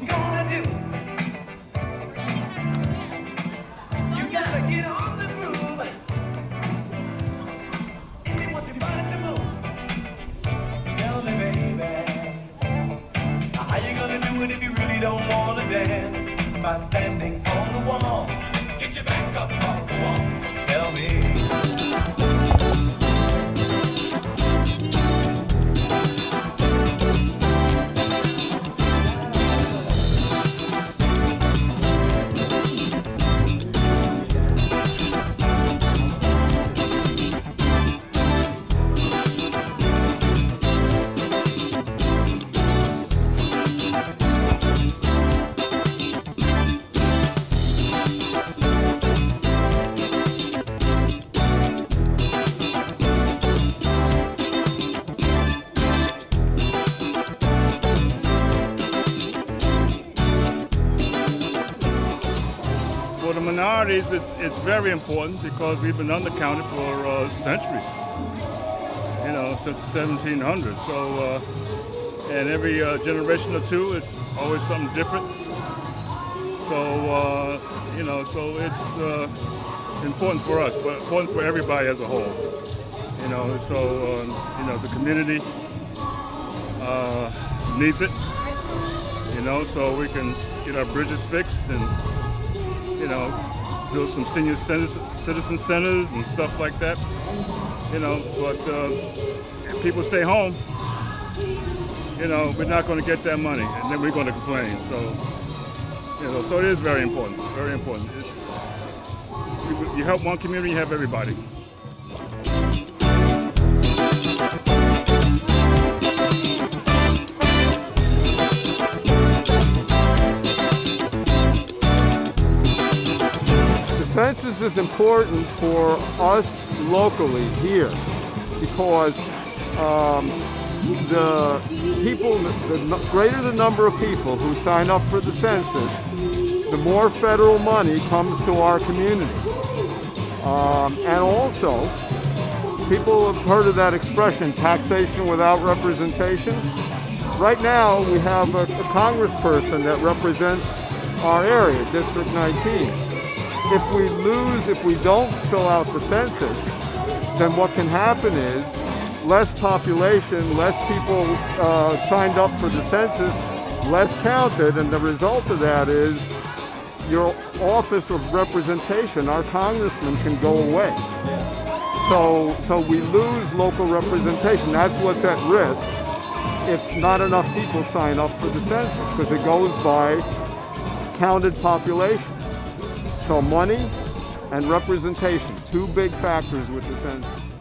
you gotta how you gonna do it if you really don't wanna dance? By standing on the wall, get your back up off the wall. It's very important because we've been undercounted for uh, centuries, you know, since the 1700s. So, uh, and every uh, generation or two, it's always something different. So, uh, you know, so it's uh, important for us, but important for everybody as a whole. You know, so, um, you know, the community uh, needs it, you know, so we can get our bridges fixed and you know, build some senior centers, citizen centers and stuff like that. You know, but uh, people stay home, you know, we're not going to get that money, and then we're going to complain. So, you know, so it is very important, very important. It's you, you help one community, you help everybody. Census is important for us locally here because um, the people, the greater the number of people who sign up for the census, the more federal money comes to our community. Um, and also, people have heard of that expression, taxation without representation. Right now, we have a, a congressperson that represents our area, District 19 if we lose, if we don't fill out the census, then what can happen is less population, less people uh, signed up for the census, less counted, and the result of that is your office of representation, our congressman, can go away. So, so we lose local representation. That's what's at risk if not enough people sign up for the census, because it goes by counted population. So money and representation, two big factors with the census.